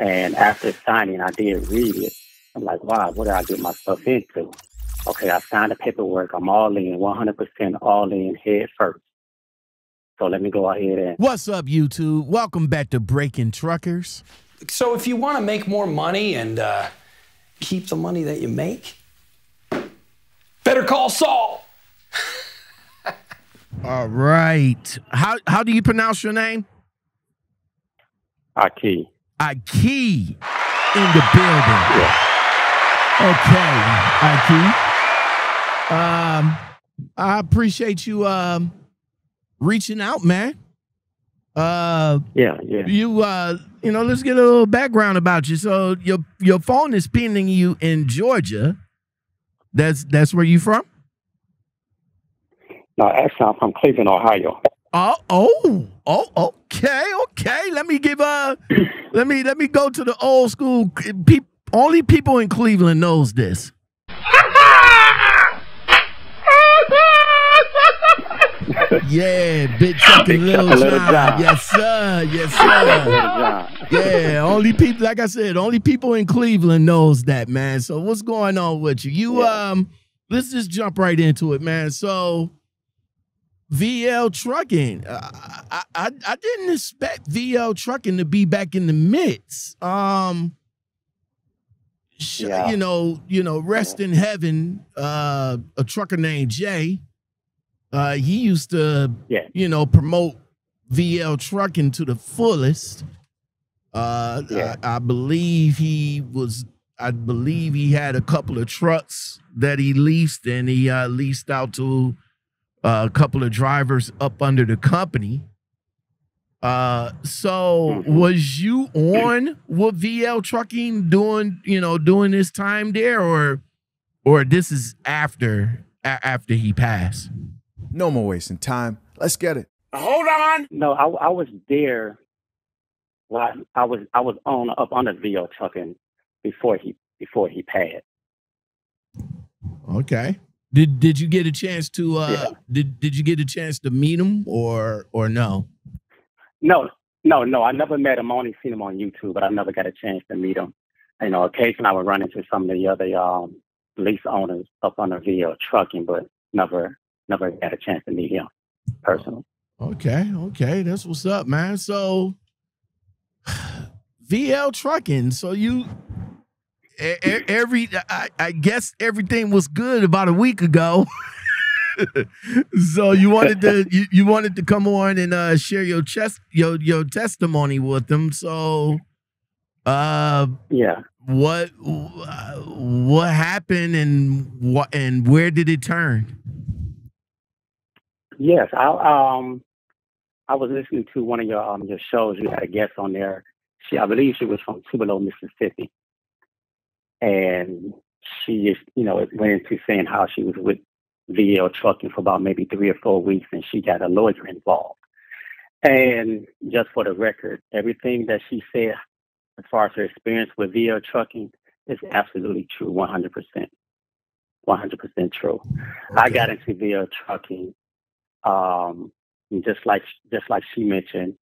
And after signing, I did read it. I'm like, wow, what did I get myself into? Okay, I signed the paperwork. I'm all in, 100% all in head first. So let me go ahead and. What's up, YouTube? Welcome back to Breaking Truckers. So if you want to make more money and uh, keep the money that you make, better call Saul. All right. How how do you pronounce your name? Aki. Aki in the building. Okay, Aki. Um, I appreciate you um reaching out, man. Uh, Yeah, yeah. you uh, you know, let's get a little background about you. So your your phone is pinning you in Georgia. That's that's where you from? No, actually, I'm from Cleveland, Ohio. Oh, oh, oh, okay, okay. Let me give uh let me let me go to the old school people only people in Cleveland knows this. yeah, big chuck Big and little Chuck and John. Yes, sir. Yes, sir. Yeah, only people like I said, only people in Cleveland knows that, man. So what's going on with you? You um let's just jump right into it, man. So VL Trucking. Uh, I, I I didn't expect VL Trucking to be back in the midst. Um Yeah. you know, you know, rest in heaven, uh a trucker named Jay. Uh he used to Yeah. you know, promote VL trucking to the fullest. Uh, Yeah. I, I believe he was. I believe he had a couple of trucks that he leased, and he uh, leased out to uh, a couple of drivers up under the company. Uh, so Mhm. was you on with VL trucking doing, you know, doing this time there, or, or this is after a- after he passed? No more wasting time. Let's get it. Hold on. No, I, I was there. Well, I, I was I was on up under VL trucking before he before he passed. Okay. Did did you get a chance to uh Yeah. did did you get a chance to meet him or or no? No, no, no. I never met him. I only seen him on YouTube, but I never got a chance to meet him. You know, occasionally I would run into some of the other um, lease owners up on the VL trucking, but never never got a chance to meet him personally. Okay, okay, that's what's up, man. So VL trucking. So you every I, I guess everything was good about a week ago. so you wanted to you, you wanted to come on and uh share your chest your your testimony with them. So uh Yeah. what what happened and what and where did it turn? Yes, I um I was listening to one of your um your shows. You had a guest on there. She I believe she was from Tupelo, Mississippi, and she just you know it went into saying how she was with VL trucking for about maybe three or four weeks, and she got a lawyer involved. And just for the record, everything that she said as far as her experience with VL trucking is absolutely true, one hundred percent, one hundred percent true. I got into VL trucking um, just like just like she mentioned,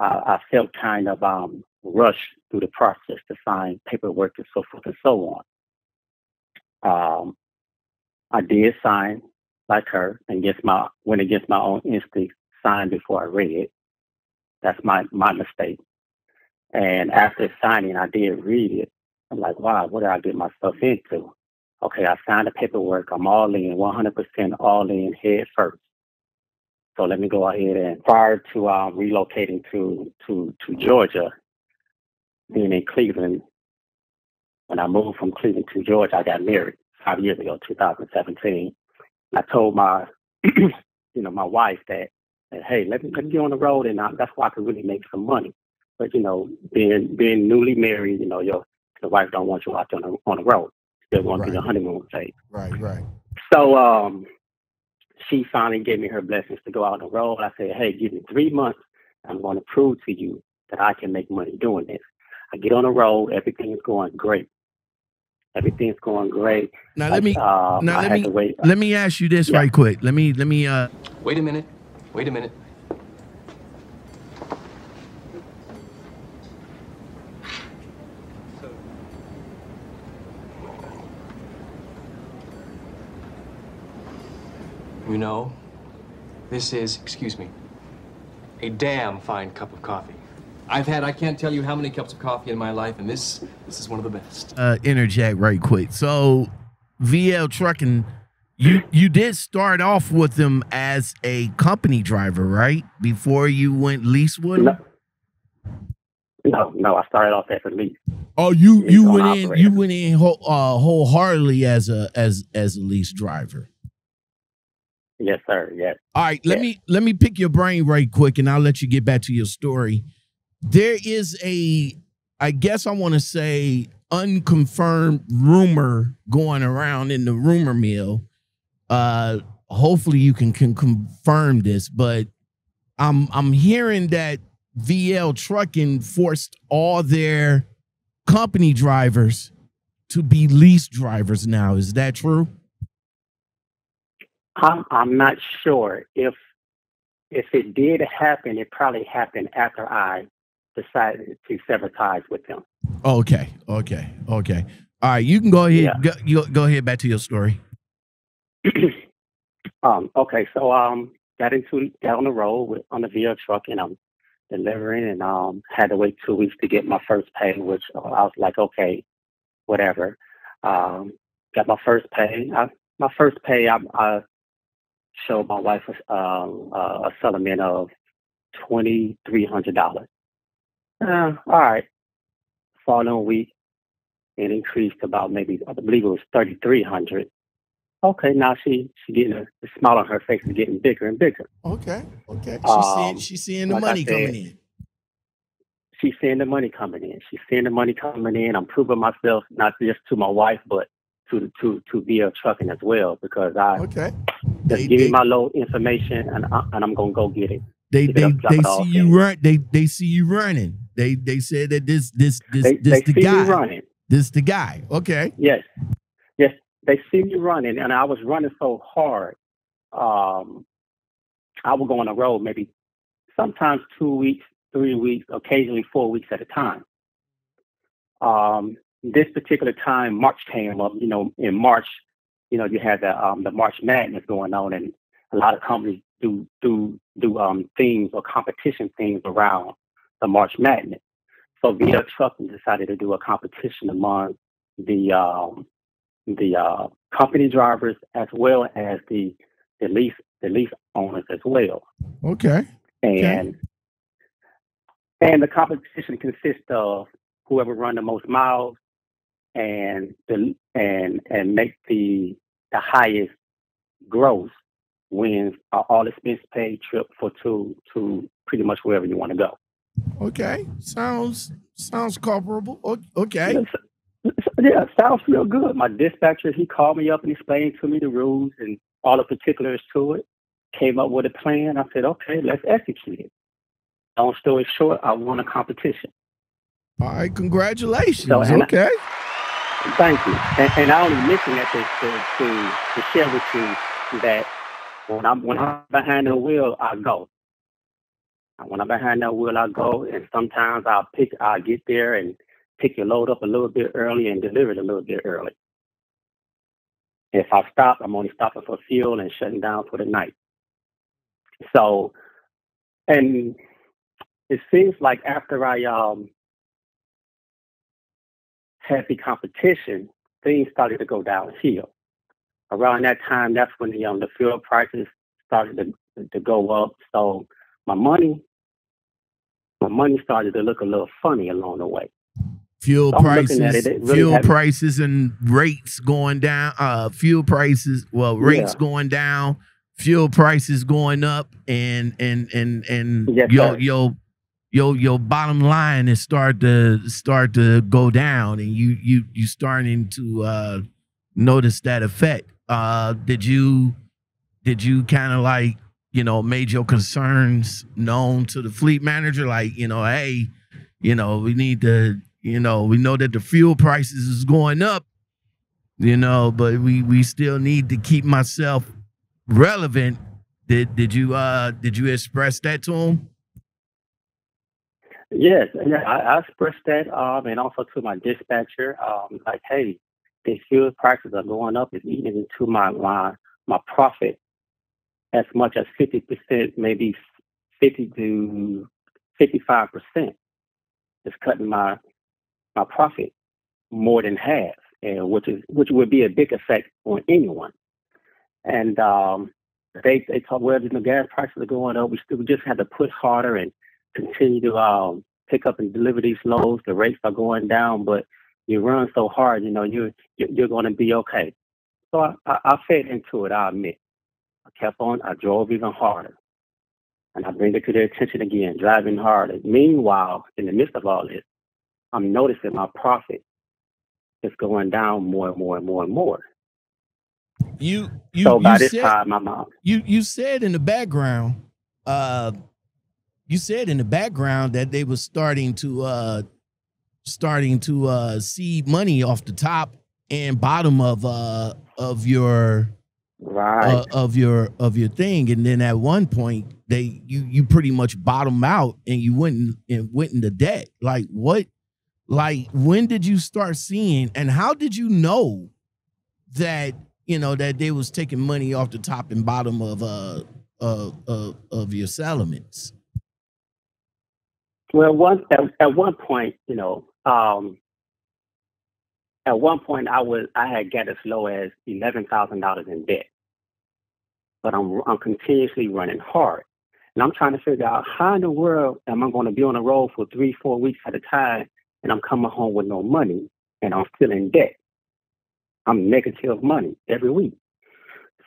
uh, I felt kind of um, rushed through the process to sign paperwork and so forth and so on. Um, I did sign like her and against my went against my own instinct, signed before I read. It. That's my my mistake. And after signing, I did read it. I'm like, wow, what did I get myself into? Okay, I signed the paperwork. I'm all in, 100% all in head first. So let me go ahead and prior to um, relocating to, to, to Georgia, being in Cleveland, when I moved from Cleveland to Georgia, I got married five years ago, 2017. I told my, you know, my wife that, that hey, let me, let me get on the road and I, that's why I can really make some money. But you know, being being newly married, you know, your the wife don't want you out on the, on the road. Still going through the Right. honeymoon phase. Right, right. So um, she finally gave me her blessings to go out on the road. I said, hey, give me three months. I'm going to prove to you that I can make money doing this. I get on the road. Everything's going great. Everything's going great. Now let me. Um, uh, now let me. Let me ask you this yeah. right quick. Let me. Let me. Uh... Wait a minute. Wait a minute. You know, this is, excuse me, a damn fine cup of coffee. I've had, I can't tell you how many cups of coffee in my life, and this, this is one of the best. uh, interject right quick. So, VL Trucking, you you did start off with them as a company driver, right? Before you went lease with them. No, no, no. I started off as a lease. Oh, you Lease you on went in operator. you went in whole, uh, wholeheartedly as a as as a lease driver. Yes, sir. Yes. All right, let Yeah. me let me pick your brain right quick, and I'll let you get back to your story. There is a, I guess I want to say, unconfirmed rumor going around in the rumor mill. Uh, hopefully you can, can confirm this, but I'm I'm hearing that VL Trucking forced all their company drivers to be lease drivers now. Is that true? I'm I'm not sure if if it did happen. It probably happened after I decided to sever ties with them. Okay, okay, okay. All right, you can go ahead. Yeah. Go, you, go ahead back to your story. um. Okay. So um, got into got on the road with on the VL truck, and I'm delivering, and um, had to wait two weeks to get my first pay, which uh, I was like, okay, whatever. Um, got my first pay. I, my first pay, I, I showed my wife a, um, uh, a settlement of twenty three hundred dollars. Uh, all right. Following week, it increased about maybe I believe it was thirty three hundred. Okay, now she she getting a, the smile on her face is getting bigger and bigger. Okay, okay. She's Um, seeing she's seeing the like money coming in. She's seeing the money coming in. She's seeing the money coming in. I'm proving myself not just to my wife, but to to to be a trucking as well because I Okay. just They give me my load information and I, and I'm gonna go get it. they pick it they, up, they see you run. They they see you running. They they said that this this this They this they the guy. running. This the guy. Okay. Yes, yes, they see me running, and I was running so hard. Um, I would go on the road maybe sometimes two weeks, three weeks, occasionally four weeks at a time. Um, this particular time, March came up. You know, in March, you know, you had the um, the March Madness going on, and a lot of companies do do do um, things or competition things around the March Madness. So VL Trucking decided to do a competition among the um, the uh, company drivers as well as the the lease the lease owners as well. Okay. And and the competition consists of whoever run the most miles and the and and make the the highest gross wins a all expense paid trip for two to pretty much wherever you want to go. Okay. Sounds sounds comparable. Okay. Yes. Yeah, sounds real good. My dispatcher, he called me up and explained to me the rules and all the particulars to it. Came up with a plan. I said, okay, let's execute it. Long story short, I won a competition. All right. Congratulations. So, and I- okay. Thank you. And, and I only mention that to, to, to, to share with you that when I'm when I'm behind the wheel, I go. When I'm behind that wheel, I go, and sometimes I'll pick, I'll get there and pick your load up a little bit early and deliver it a little bit early. If I stop, I'm only stopping for fuel and shutting down for the night. So, and it seems like after I um had the competition, things started to go downhill. Around that time, that's when the um, the fuel prices started to to go up. So my money, money started to look a little funny along the way. Fuel So prices, it, it really fuel prices, and rates going down. Uh, fuel prices, well, rates Yeah. going down, fuel prices going up, and and and and Yes, your sir. your your your bottom line is start to start to go down, and you you you starting to uh, notice that effect. Uh, did you did you kind of like you know made your concerns known to the fleet manager, like you know, hey, you know, we need to you know, we know that the fuel prices is going up, you know, but we we still need to keep myself relevant. Did did you uh did you express that to him? Yes, yeah, I, I expressed that, um, and also to my dispatcher, um, like, hey, the fuel prices are going up. It's eating into my my my profit as much as 50%, maybe 50 to 55% is cutting my my profit more than half, and which is which would be a big effect on anyone. And um, they they talk well, the gas prices are going up. We still we just have to push harder and continue to um, pick up and deliver these loads. The rates are going down, but you run so hard, you know, you're you're going to be okay. So I, I, I fed into it. I admit. Kept on. I drove even harder, and I bring it to their attention again, driving harder. Meanwhile, in the midst of all this, I'm noticing my profit is going down more and more and more and more. You you so by you this said, time, my mom. you you said in the background, uh, you said in the background that they were starting to uh starting to uh see money off the top and bottom of uh of your Right. uh, of your of your thing. And then at one point they you you pretty much bottom out and you went in, and went into debt. Like what like when did you start seeing and how did you know that you know that they was taking money off the top and bottom of uh uh, uh of your settlements? Well, one at, at one point, you know, um, at one point I was I had got as low as eleven thousand dollars in debt, but I'm I'm continuously running hard, and I'm trying to figure out how in the world am I going to be on the road for three four weeks at a time, and I'm coming home with no money, and I'm still in debt. I'm negative money every week.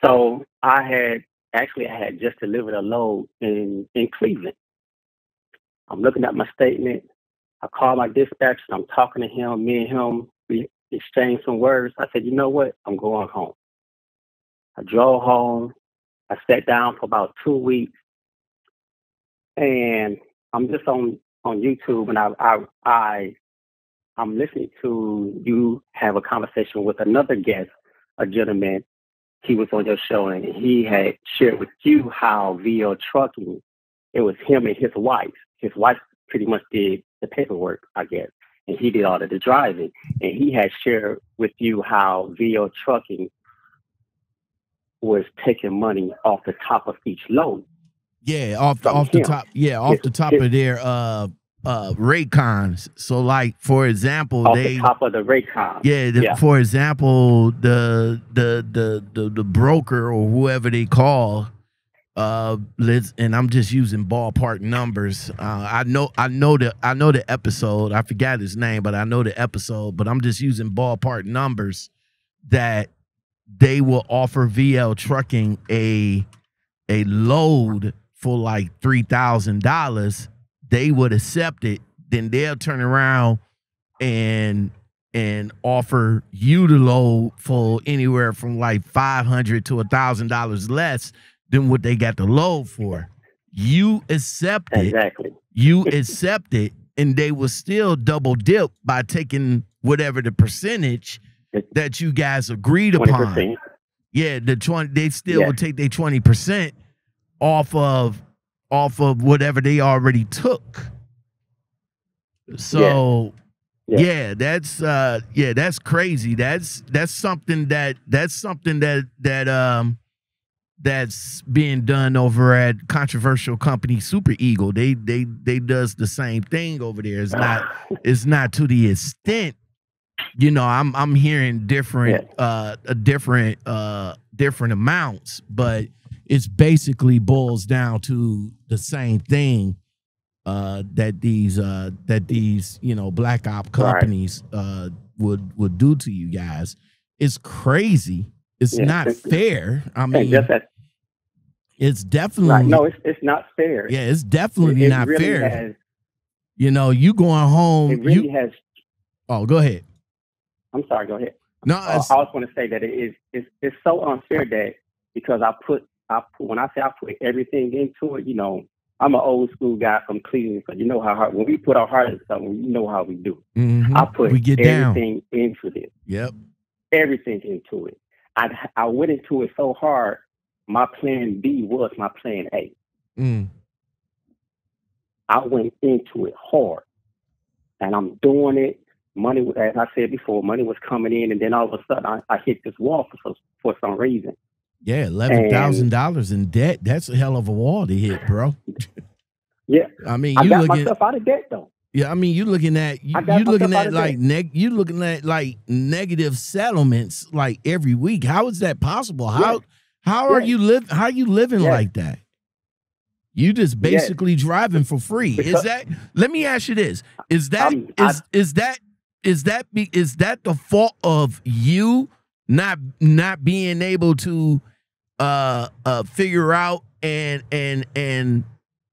So I had actually I had just delivered a load in in Cleveland. I'm looking at my statement. I call my dispatcher. I'm talking to him. Me and him, we exchanged some words. I said, you know what? I'm going home. I drove home. I sat down for about two weeks, and I'm just on on YouTube, and I I I I'm listening to you have a conversation with another guest, a gentleman. He was on your show, and he had shared with you how VL trucking. It was him and his wife. His wife pretty much did the paperwork, I guess, and he did all of the driving. And he had shared with you how VL trucking was taking money off the top of each loan. yeah off the off the top yeah off the top of their uh uh rate cons so like for example off they the top of the rate con. Yeah, the, Yeah. for example, the, the the the the broker or whoever they call, uh, and I'm just using ballpark numbers. Uh, I know I know the I know the episode. I forgot his name, but I know the episode. But I'm just using ballpark numbers that they will offer VL Trucking a a load for like three thousand dollars. They would accept it. Then they'll turn around and and offer you the load for anywhere from like five hundred to a thousand dollars less than what they got the load for. You accept it, Exactly. you accept it, and they will still double dip by taking whatever the percentage that you guys agreed Twenty upon. Yeah, the twenty they still Yeah. would take their twenty percent off of off of whatever they already took. So Yeah. yeah, that's uh yeah, that's crazy. That's that's something that that's something that that um that's being done over at controversial company Super Eagle. They they they does the same thing over there. It's not it's not to the extent you know i'm i'm hearing different uh a different uh different amounts but it's basically boils down to the same thing uh that these uh that these you know black op companies uh would would do to you guys it's crazy it's Yeah. not fair i mean just as it's definitely no, it's it's not fair. yeah it's definitely it, it not really fair Has, you know you going home it really you has. oh go ahead I'm sorry. Go ahead. no Uh, it's- I was going to say that it is it's, it's so unfair that because I put I put, when I say I put everything into it, you know, I'm an old school guy from Cleveland, so you know how hard when we put our heart into something, you know how we do. Mhm. I put we get down everything into this, Yep. everything into it. I I went into it so hard. My plan B was my plan A. Mm. I went into it hard, and I'm doing it. Money, as I said before, money was coming in, and then all of a sudden I, I hit this wall for some, for some reason. Yeah, eleven thousand dollars in debt. That's a hell of a wall to hit, bro. Yeah, I mean, I you got looking. myself out of debt though. Yeah, I mean, you're looking at you, I you looking at like neg you looking at like negative settlements like every week. How is that possible? How how are Yeah. you live? How are you living Yeah. like that? You just basically driving for free. Is that? Let me ask you this: Is that I- is is that is that be, is that the fault of you not not being able to uh uh figure out and and and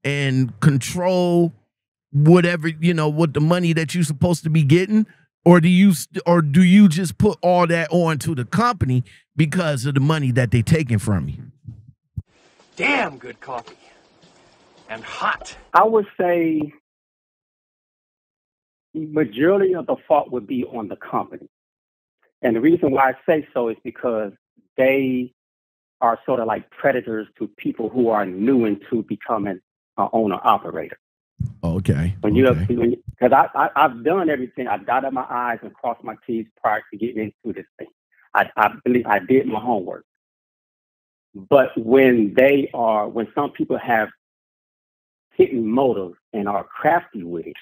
and control whatever you know what the money that you're supposed to be getting or do you or do you just put all that on to the company because of the money that they taking from you Damn good coffee. And hot. I would say the majority of the fault would be on the company. And the reason why I say so is because they are sort of like predators to people who are new into becoming an owner operator. Oh, okay When you okay. because I, I I've done everything. I dotted my I's and crossed my T's prior to getting into this thing. I, I believe I did my homework. But when they are when some people have hidden motives and are crafty with it,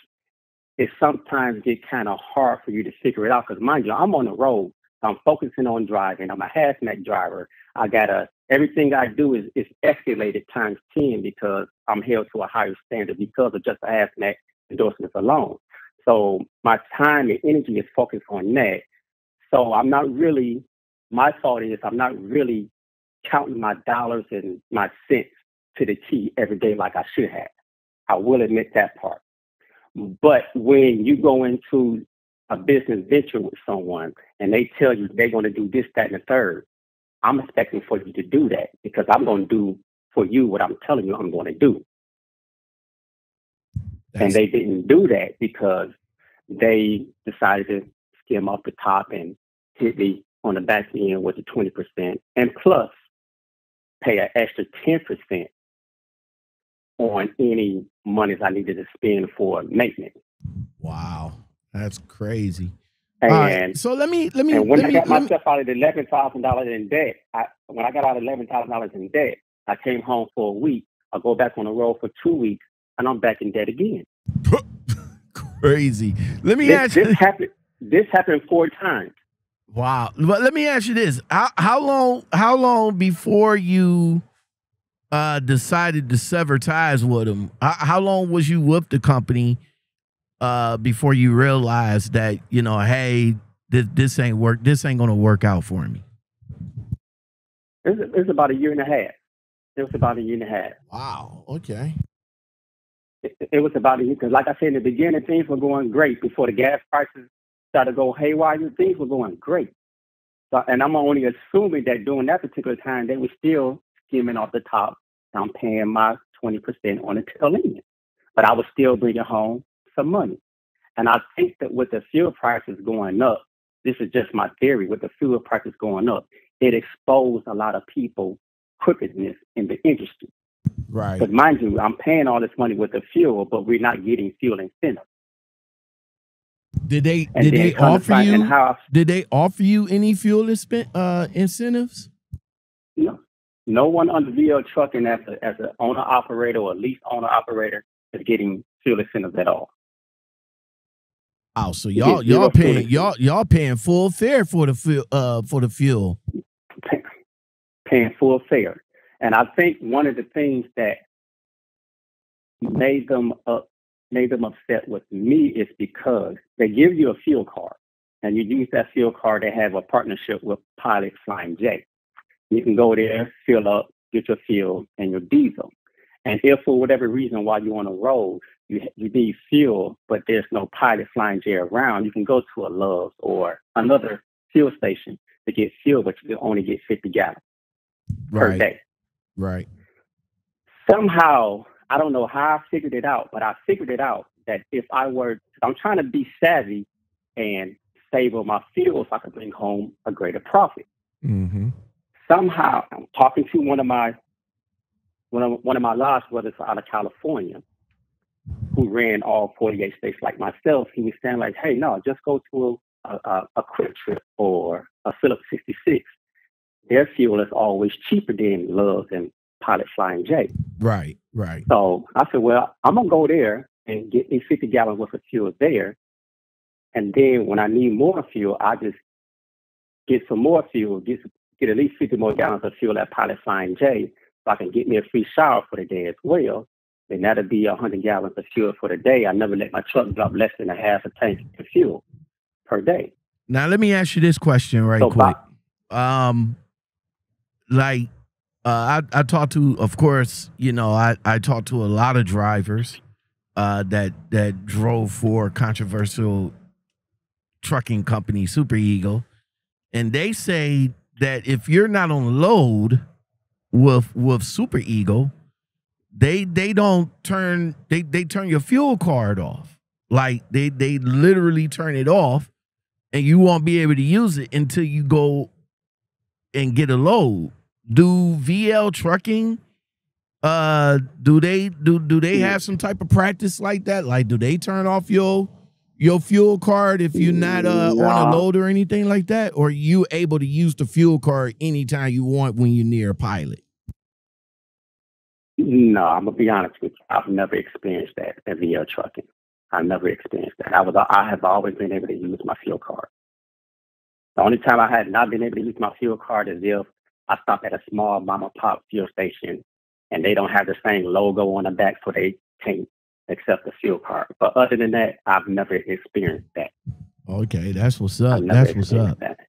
it sometimes get kind of hard for you to figure it out. Because mind you, I'm on the road. I'm focusing on driving. I'm a hazmat driver. I gotta everything I do is is escalated times ten because I'm held to a higher standard because of just the hazmat endorsements alone. So my time and energy is focused on that. So I'm not really my thought is I'm not really counting my dollars and my cents to the T every day like I should have. I will admit that part. But when you go into a business venture with someone and they tell you they're going to do this, that, and the third, I'm expecting for you to do that because I'm going to do for you what I'm telling you I'm going to do. and they didn't do that because they decided to skim off the top and hit me on the back end with the 20% and plus pay an extra 10% on any monies I needed to spend for maintenance. wow that's crazy And, right so let me let me and when I got me- myself out of the eleven thousand dollars in debt, I when I got out of eleven thousand dollars in debt, I came home for a week. I go back on the road for two weeks, and I'm back in debt again. crazy let me This, ask you this happened. This happened four times. Wow. But let me ask you this. How how long how long before you uh decided to sever ties with them? How, how long was you with the company uh before you realize that, you know, hey, this this ain't work this ain't gonna work out for me? It was, it was about a year and a half. It was about a year and a half. Wow. Okay. It, it was about a year because, like I said in the beginning, things were going great before the gas prices started to go haywire. Things were going great. So, and I'm only assuming that during that particular time, they were still skimming off the top. I'm paying my 20% on the tail end, but I was still bringing home some money. And I think that with the fuel prices going up, this is just my theory. With the fuel prices going up, it exposed a lot of people crookedness in the industry. Right. But mind you, I'm paying all this money with the fuel, but we're not getting fuel incentives. Did they And did they offer you did they offer you any fuel uh incentives? no, no one on the VL trucking as a as an owner operator or lease owner operator is getting fuel incentives at all. Oh, so y'all zero y'all paying y'all y'all paying full fare for the fuel uh for the fuel. pay- paying full fare. And I think one of the things that made them up, made them upset with me is because they give you a fuel card, and you use that fuel card. They have a partnership with Pilot Flying J. You can go there, fill up, get your fuel and your diesel. And if for whatever reason while you're on the road you you need fuel, but there's no Pilot Flying J around, you can go to a Love's or another fuel station to get fuel, but you can only get 50 gallons per Right. day. Right. Somehow, I don't know how I figured it out, but I figured it out that if I were, I'm trying to be savvy and save on my fuel so I can bring home a greater profit. Mm-hmm. Somehow, I'm talking to one of my one of one of my lodge brothers out of California, who ran all 48 states like myself. He was saying like, "Hey, no, just go to a a, a QuikTrip or a Phillips 66. their fuel is always cheaper than Love's and Pilot Flying J. Right, right. So I said, well, I'm gonna go there and get me 50 gallons worth of fuel there, and then when I need more fuel, I just get some more fuel, get get at least 50 more gallons of fuel at Pilot Flying J, so I can get me a free shower for the day as well. Then that'll be a 100 gallons of fuel for the day. I never let my truck drop less than a half a tank of fuel per day. Now let me ask you this question right So, quick. Um, like uh, I I talked to, of course, you know, I I talked to a lot of drivers uh, that that drove for controversial trucking company Super Eagle, and they say that if you're not on load with with Super Eagle, they they don't turn they they turn your fuel card off. Like they they literally turn it off, and you won't be able to use it until you go and get a load. Do VL trucking? Uh, do they do do they have some type of practice like that? Like, do they turn off your your fuel card if you're not uh, on a load or anything like that, or you able to use the fuel card anytime you want when you're near a pilot? No, I'm gonna be honest with you. I've never experienced that at VL trucking. I've never experienced that. I was I have always been able to use my fuel card. The only time I had not been able to use my fuel card is if I stop at a small mom and pop fuel station and they don't have the same logo on the back, so they can't accept the fuel card. But other than that, I've never experienced that. Okay, that's what's up. That's what's up. that.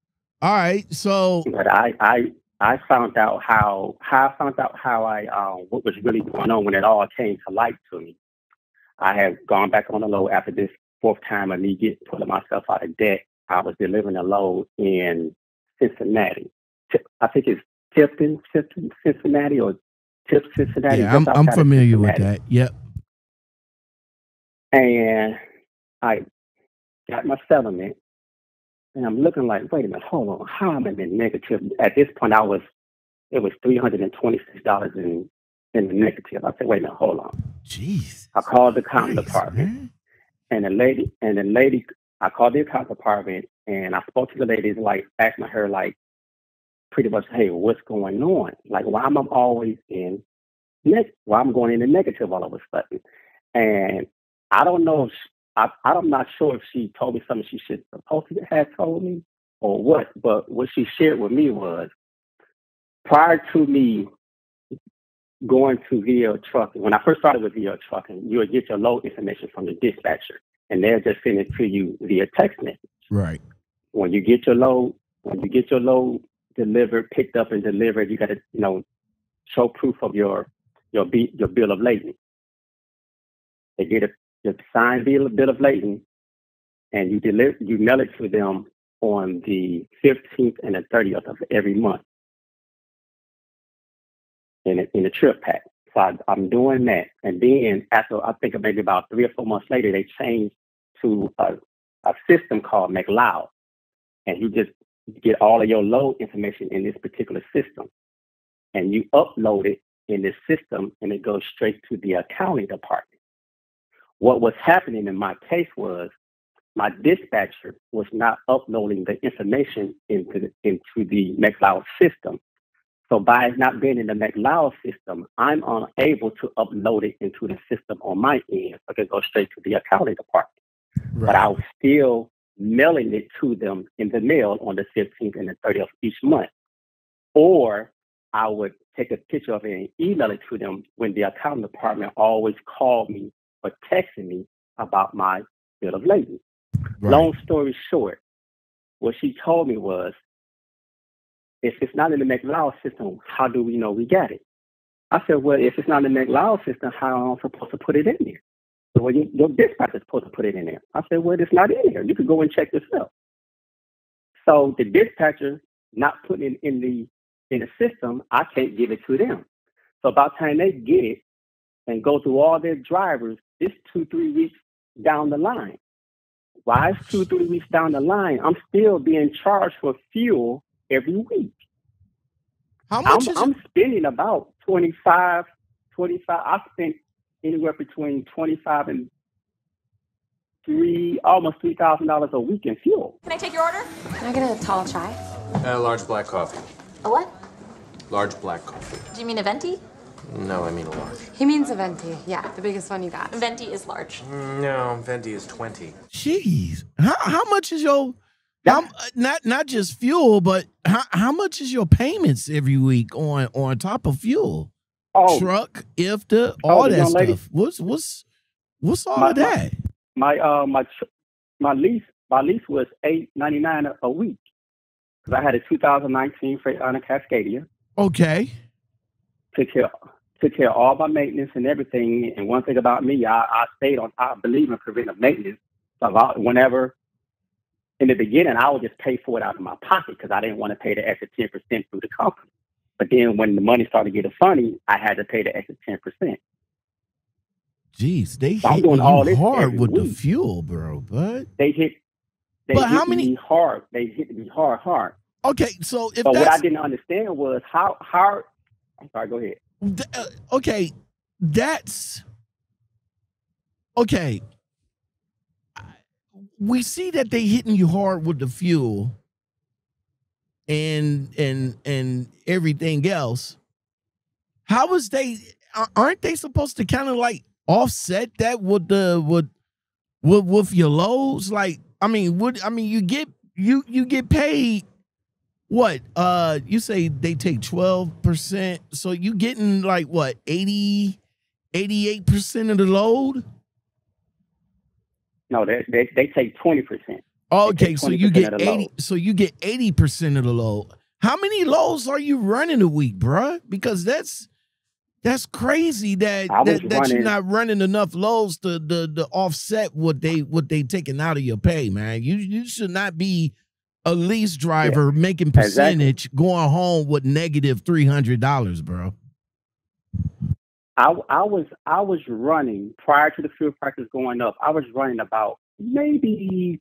All right, so But I, I, I found out how, how I found out how I, uh, what was really going on when it all came to light to me. I had gone back on the load after this fourth time of me getting pulling myself out of debt. I was delivering a load in Cincinnati. I think it's Tipton, Tipton, Cincinnati, or Tip, Cincinnati. yeah, I'm I'm familiar with that. Yep. And I got my settlement, and I'm looking like, wait a minute, hold on, how am I in negative? At this point, I was, it was three hundred and twenty-six dollars in in the negative. I said, wait a minute, hold on. Jeez. I called the accounting Christ, department, man. and the lady, and the lady, I called the accounting department, and I spoke to the lady, like asking her, like, pretty much, hey, what's going on? Like, why am I always in neg- Why I'm going in the negative all of a sudden? And I don't know. I, I'm not sure if she told me something she should supposed to have told me or what. But what she shared with me was prior to me going to VL trucking. When I first started with VL trucking, you would get your load information from the dispatcher, and they'll just send it to you via text message Right. when you get your load, when you get your load delivered, picked up and delivered, you got to, you know, show proof of your your B, your bill of lading. They get a your signed bill, bill of lading, and you deliver you mail it to them on the 15th and the 30th of every month in a, in a trip pack. So I, I'm doing that, and then after I think maybe about three or four months later, they changed to a, a system called McLeod and you just get all of your load information in this particular system. And you upload it in this system and it goes straight to the accounting department. What was happening in my case was my dispatcher was not uploading the information into the, into the McLeod system. So by it not being in the McLeod system, I'm unable to upload it into the system on my end. I can go straight to the accounting department but I was still mailing it to them in the mail on the 15th and the 30th of each month. Or I would take a picture of it and email it to them when the accounting department always called me or texting me about my bill of lading. Right. Long story short, what she told me was, if it's not in the McLeod system, how do we know we got it? I said, well, if it's not in the McLeod system, how am I supposed to put it in there? So, well, you, your dispatcher is supposed to put it in there. I said, well, it's not in there. You could go and check yourself. So the dispatcher not putting it in the in the system, I can't give it to them. So about the time they get it and go through all their drivers, it's two, three weeks down the line. Why is two, three weeks down the line? I'm still being charged for fuel every week. How I'm, much is I'm spending about 25, 25. I spent anywhere between 25 and three, almost $3,000 a week in fuel. Can I take your order? Can I get a tall chai? A large black coffee. A what? Large black coffee. Do you mean a venti? No, I mean a large. He means a venti. Yeah, the biggest one you got. Venti is large. No, venti is 20. Jeez, how how much is your how, not not just fuel, but how, how much is your payments every week on on top of fuel? Oh, Truck, IFTA, Oh, all the that young lady? stuff. What's what's what's all My- of that? my uh my my lease my lease was eight ninety nine a week because I had a 2019 Freightliner Cascadia. Okay. Took care took care of all my maintenance and everything. And one thing about me, I, I stayed on. I believe in preventive maintenance. So I, whenever in the beginning, I would just pay for it out of my pocket because I didn't want to pay the extra ten percent through the company. But then when the money started getting funny, I had to pay the extra ten percent. Jeez, they So hit doing all this hard with the fuel, bro. But They hit. They But hit how many- me hard? They hit me hard, hard. okay, so if But what I didn't understand was how how. I'm sorry. Go ahead. uh, okay, that's okay. We see that they hitting you hard with the fuel and and and everything else. How is they? Aren't they supposed to kind of like offset that with the with with with your lows? Like, I mean, would I mean you get you you get paid what? Uh you say they take 12%. So you getting like what 80 88% of the load? No, they they, they take twenty percent. Okay, take so you 20% get of the 80 load. so you get 80% of the load. How many loads are you running a week, bruh? Because that's that's crazy that that, that you're not running enough loads to the to offset what they what they taking out of your pay, man. You you should not be a lease driver making exactly. percentage going home with negative three hundred dollars, bro. I I was I was running prior to the fuel prices going up. I was running about maybe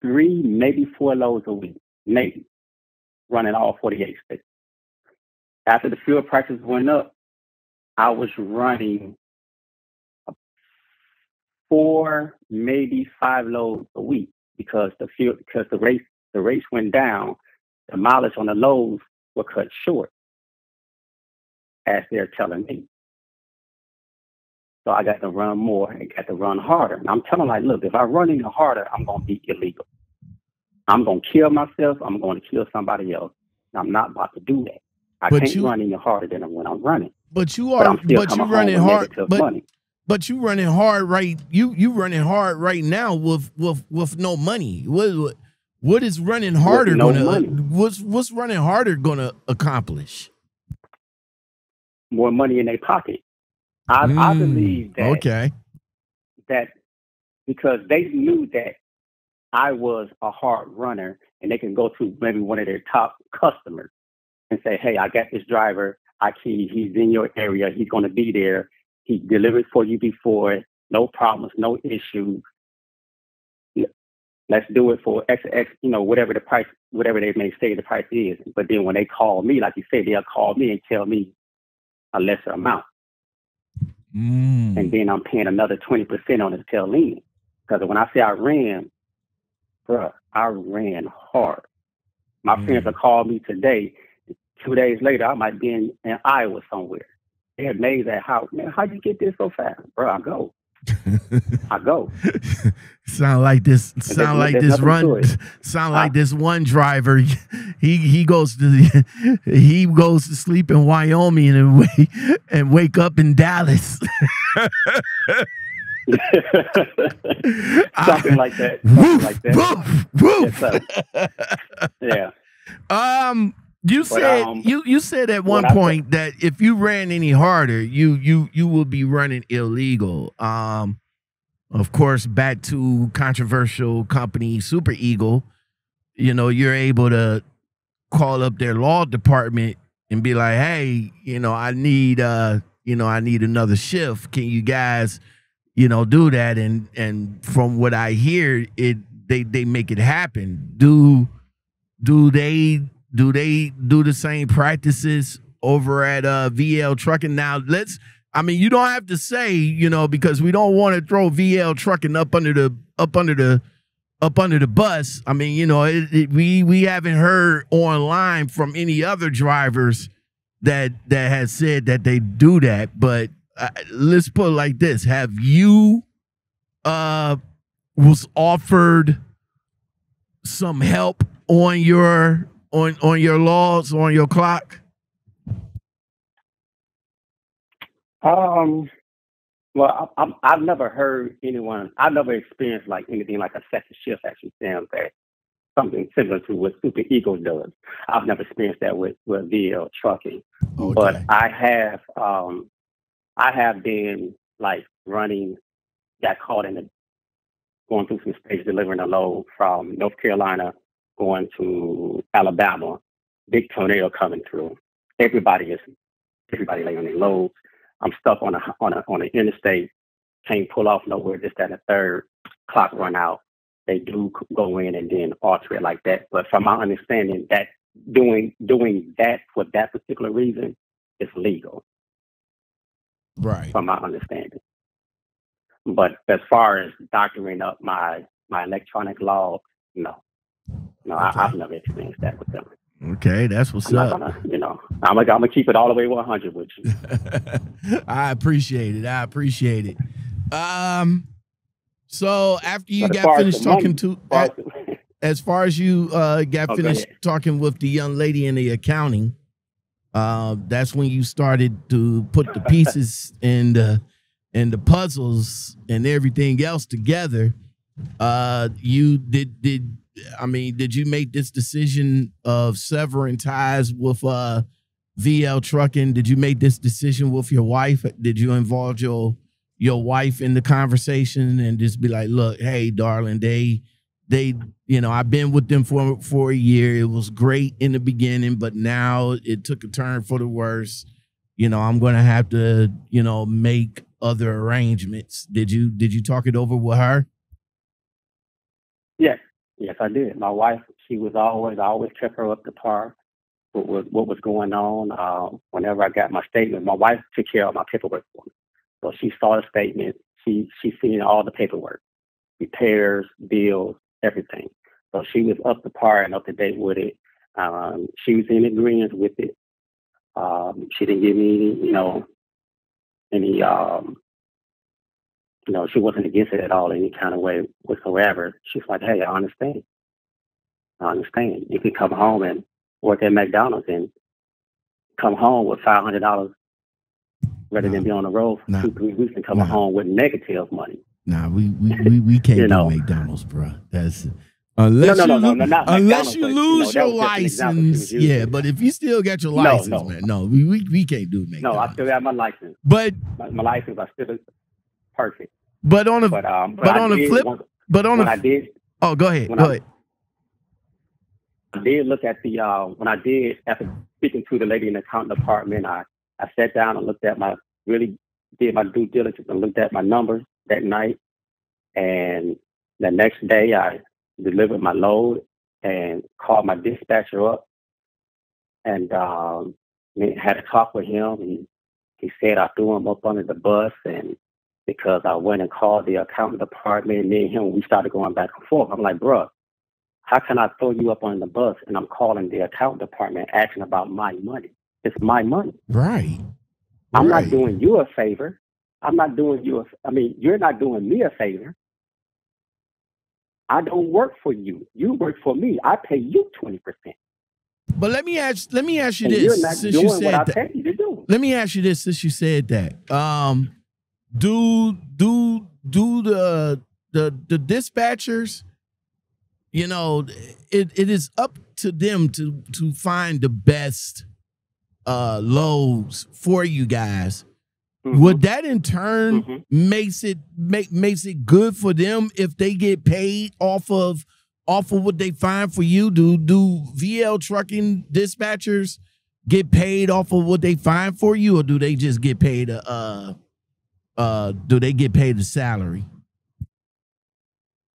three, maybe four loads a week, maybe running all 48 states. After the fuel prices went up, I was running four, maybe five loads a week because the fuel because the race the race went down. The mileage on the loads were cut short, as they're telling me. So I got to run more and got to run harder. And I'm telling like, look, if I run any harder, I'm gonna be illegal. I'm gonna kill myself. I'm gonna kill somebody else. I'm not about to do that. I But can't you- run any harder than when I'm running. But you But are I'm but, you running hard but money. but you running hard right you you running hard right now with with with no money. What what, what is running harder no gonna money. what's what's running harder gonna accomplish? More money in their pocket. I, I Mm, believe that Okay. that because they knew that I was a hard runner and they can go to maybe one of their top customers and say, Hey, I got this driver. Aki, he's in your area, he's gonna be there. He delivered for you before, no problems, no issues. Let's do it for X X, you know, whatever the price whatever they may say the price is. But then when they call me, like you say, they'll call me and tell me a lesser amount. Mm. and then I'm paying another 20% on the tail end. Because when I say I ran, bruh, I ran hard. My Mm. friends will call me today. Two days later, I might be in, in Iowa somewhere. They're amazed at how, man, how'd you get this so fast? Bro, I go. I go. sound like this sound like this run sound like this one driver he he goes to he goes to sleep in Wyoming and wake and wake up in Dallas Something like that. Something woof, like that. woof, woof. Yeah. Um, you But, said um, you you said at one I point that if you ran any harder, you you you would be running illegal. Um, of course, back to controversial company Super Eagle. You know, you're able to call up their law department and be like, "Hey, you know, I need uh, you know, I need another shift. Can you guys, you know, do that?" And and from what I hear, it they they make it happen. Do do they do they do the same practices over at uh VL Trucking? Now let's I mean you don't have to say, you know, because we don't want to throw VL Trucking up under the up under the up under the bus. I mean, you know, it, it, we we haven't heard online from any other drivers that that has said that they do that. But uh, let's put it like this: Have you uh was offered some help on your on on your laws on your clock? Um, well, I, I, have never heard anyone. I've never experienced like anything like a second shift actually saying that something similar to what Super Ego does. I've never experienced that with with VL trucking, okay. but I have. Um, I have been like running, got caught in the going through some states delivering a load from North Carolina going to Alabama. Big tornado coming through. Everybody is everybody laying on their loads. I'm stuck on a on a on an interstate, can't pull off nowhere. Just that a third clock run out. They do go in and then alter it like that. But from my understanding, that doing doing that for that particular reason is legal. Right. From my understanding. But as far as doctoring up my my electronic log, no, no, okay. I, have never experienced that with them. Okay, that's what's I'm up. Gonna, you know, I'm gonna, I'm gonna keep it all the way 100 with you. I appreciate it. I appreciate it. Um, so after you got finished talking money, to, at, as far as you uh got oh, finished talking with the young lady in the accounting, uh, that's when you started to put the pieces and the and the puzzles and everything else together. Uh, you did did I mean, did you make this decision of severing ties with uh, VL Trucking? Did you make this decision with your wife? Did you involve your your wife in the conversation and just be like, "Look, hey, darling, they they you know I've been with them for for a year. It was great in the beginning, but now it took a turn for the worse. You know, I'm going to have to you know make other arrangements. Did you did you talk it over with her? Yes, Yes, I did. My wife, she was always, I always kept her up to par with, with what was going on. Uh, whenever I got my statement, my wife took care of my paperwork for me. So she saw the statement. She she seen all the paperwork, repairs, bills, everything. So she was up to par and up to date with it. Um, she was in agreement with it. Um, she didn't give me, you know, any um, you know, she wasn't against it at all any kind of way whatsoever. She's like, hey, I understand. I understand. You can come home and work at McDonald's and come home with five hundred dollars rather than be on the road for two, three weeks and come home with negative money. Nah, we we, we, we can't you know, do McDonald's, bro. That's unless no, no, you, no, no, no, unless you lose you know, your license. Yeah, but if you still got your license, no, no. man, no, we, we we can't do McDonald's. No, I still have my license. But my, my license, I still perfect. But on a but, um, but, but on a flip, but on a I did. Oh, go ahead. Go I, ahead. I did look at the uh, when I did after speaking to the lady in the accounting department. I I sat down and looked at my really did my due diligence and looked at my numbers that night. And the next day, I delivered my load and called my dispatcher up and um, had a talk with him. He he said I threw him up under the bus and because I went and called the accountant department. And me and him, we started going back and forth. I'm like, bro, how can I throw you up on the bus and I'm calling the accountant department asking about my money? It's my money. Right. I'm right. not doing you a favor. I'm not doing you a, I mean, you're not doing me a favor. I don't work for you. You work for me. I pay you 20%. But let me ask let me ask you and this since you said that. You let me ask you this since you said that. Um do do do the the the dispatchers you know it, it is up to them to to find the best uh loads for you guys mm-hmm. would that in turn mm-hmm. makes it make makes it good for them if they get paid off of off of what they find for you do do vl trucking dispatchers get paid off of what they find for you or do they just get paid a uh uh, do they get paid a salary?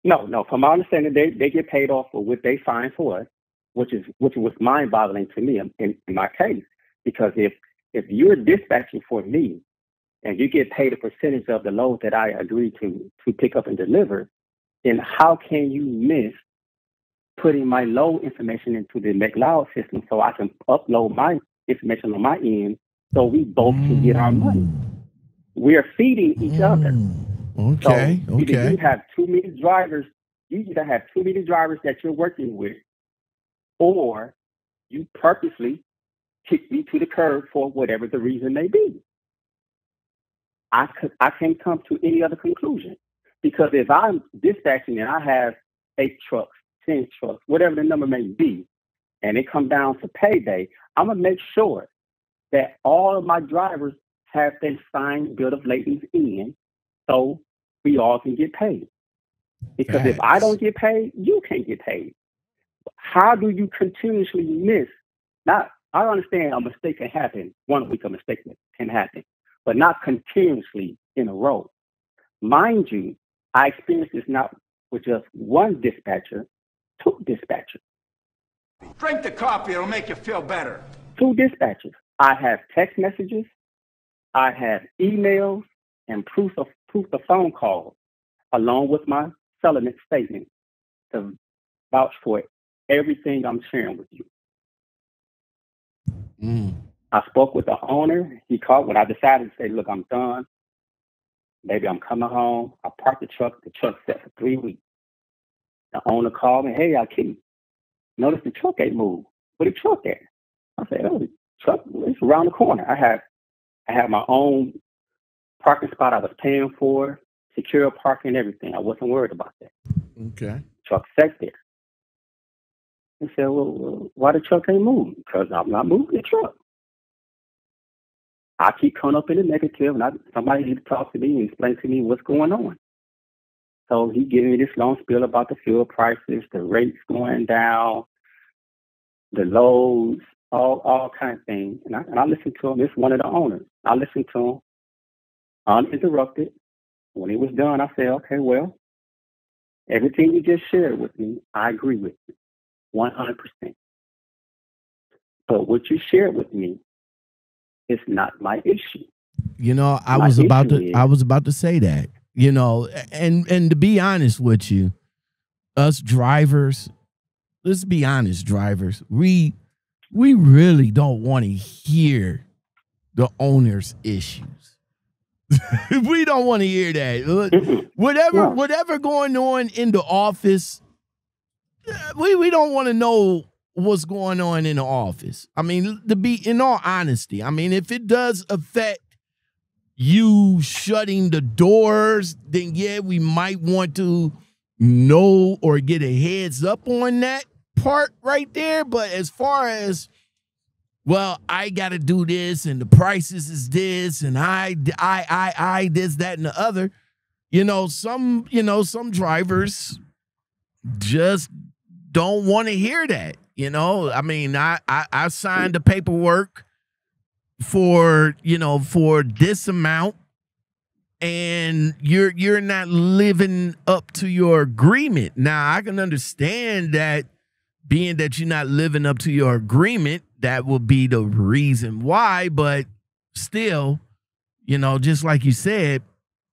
No, no. From my understanding, they, they get paid off for what they find for us, which is which was mind boggling to me in, in, my case. Because if if you're dispatching for me and you get paid a percentage of the load that I agree to to pick up and deliver, then how can you miss putting my load information into the McLeod system so I can upload my information on my end so we both can get our money? We're feeding each other. Mm, okay, so either okay. you have too many drivers, you either have too many drivers that you're working with, or you purposely kick me to the curb for whatever the reason may be. I could I can't come to any other conclusion. Because if I'm dispatching and I have eight trucks, ten trucks, whatever the number may be, and it come down to payday, I'm gonna make sure that all of my drivers have their signed bill of ladings in so we all can get paid. Because if I don't get paid, you can't get paid. How do you continuously miss? Not I understand a mistake can happen. One week a mistake can happen, but not continuously in a row. Mind you, I experienced this not with just one dispatcher, two dispatchers, Drink the coffee, it'll make you feel better. two dispatchers. I have text messages, I have emails, and proof of proof of phone calls, along with my settlement statement to vouch for everything I'm sharing with you. Mm, I spoke with the owner. He called when I decided to say, look, I'm done. Maybe I'm coming home. I parked the truck. The truck set for three weeks. The owner called me, hey, Akeem, notice the truck ain't moved. Where the truck at? I said, oh, the truck is around the corner. I have I had my own parking spot I was paying for, secure parking, everything. I wasn't worried about that. okay. Truck sat there. He said, well, why the truck ain't moving? Because I'm not moving the truck. I keep coming up in the negative, and I, somebody need to talk to me and explain to me what's going on. So he gave me this long spiel about the fuel prices, the rates going down, the loads, all all kind of things. And I, and I listened to him. It's one of the owners. I listened to him uninterrupted. When he was done, I said, okay, well, everything you just shared with me, I agree with you, 100%. But what you shared with me is not my issue. You know, I My was about to is- I was about to say that. You know, and and to be honest with you, us drivers, let's be honest, drivers, we we really don't want to hear the owner's issues. we don't want to hear that. Look, Mm-mm. Whatever whatever going on in the office, uh, we we don't want to know what's going on in the office. I mean, to be in all honesty, I mean, if it does affect you shutting the doors, then yeah, we might want to know or get a heads up on that part right there. But as far as well, I got to do this, and the prices is this, and I, I, I, I, this, that, and the other. You know, some, you know, some drivers just don't want to hear that. You know, I mean, I, I, I signed the paperwork for, you know, for this amount, and you're you're not living up to your agreement. Now, I can understand that being that you're not living up to your agreement, that will be the reason why. But still, you know, just like you said,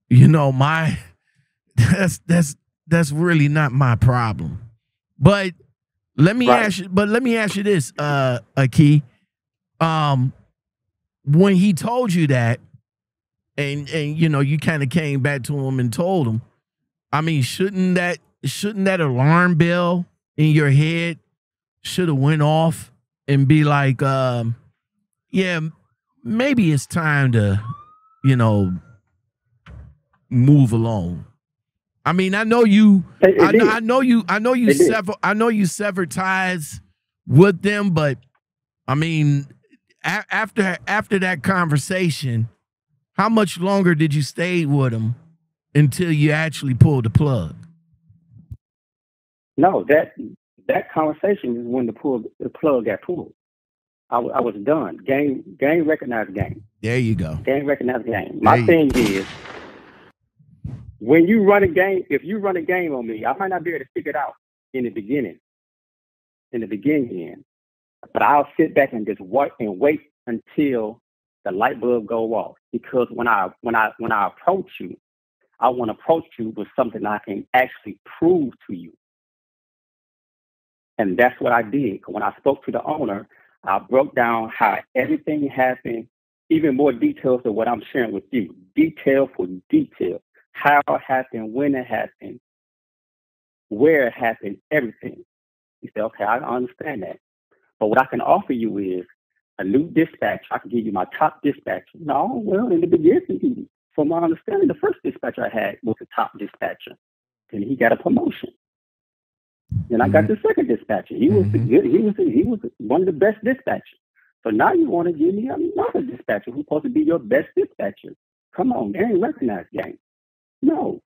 you know, my that's that's that's really not my problem. But let me Right. ask you, but let me ask you this, uh Aki. Um when he told you that, and and you know, you kind of came back to him and told him, I mean, shouldn't that shouldn't that alarm bell in your head should have went off and be like, um, yeah, maybe it's time to, you know, move along. I mean, I know you. It- it I, know. I know you. I know you It sever. I know you sever ties with them, but I mean, a- after after that conversation, how much longer did you stay with them until you actually pulled the plug? No, that that conversation is when the pull the plug got pulled. I, I was done. Game game recognized game. There you go. Game recognized game. My thing is when you run a game, if you run a game on me, I might not be able to figure it out in the beginning. In the beginning, but I'll sit back and just wait and wait until the light bulb go off. Because when I when I when I approach you, I want to approach you with something I can actually prove to you. And that's what I did. When I spoke to the owner, I broke down how everything happened, even more details than what I'm sharing with you. Detail for detail. How it happened, when it happened, where it happened, everything. He said, okay, I understand that. But what I can offer you is a new dispatch. I can give you my top dispatcher. No, well, in the beginning, from my understanding, the first dispatcher I had was the top dispatcher. Then he got a promotion. Then I got Mhm. the second dispatcher. He was the Mhm. good. He was the, he was one of the best dispatchers. So now you want to give me another dispatcher who's supposed to be your best dispatcher? Come on, they ain't recognized gang. No.